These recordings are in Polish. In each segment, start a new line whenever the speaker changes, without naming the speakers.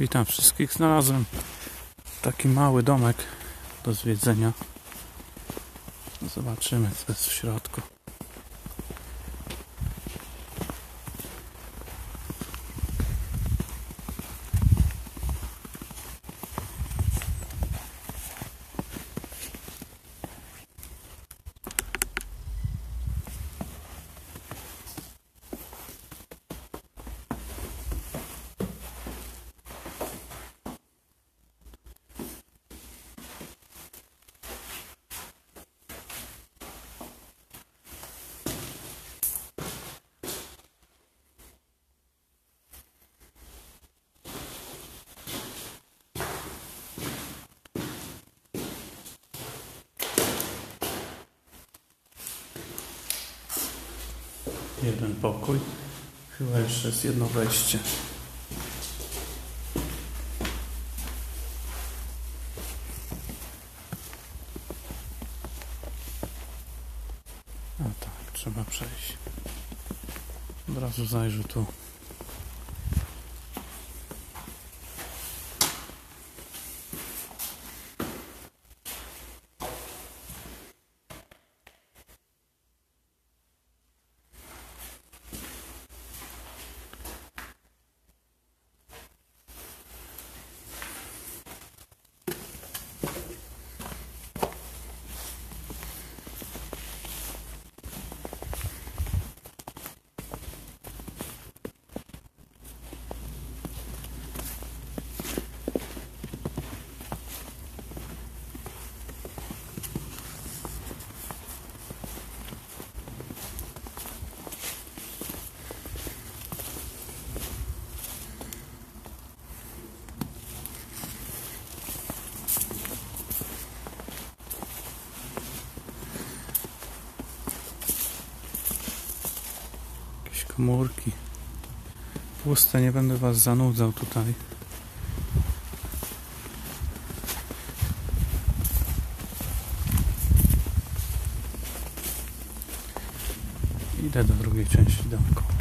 Witam wszystkich. Znalazłem taki mały domek do zwiedzenia. Zobaczymy co jest w środku. Jeden pokój. Chyba jeszcze jest jedno wejście. A tak, trzeba przejść. Od razu zajrzę tu. Komórki. Puste, nie będę was zanudzał tutaj. Idę do drugiej części domku.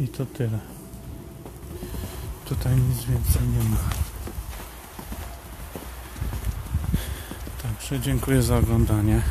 I to tyle. Tutaj nic więcej nie ma. Także dziękuję za oglądanie.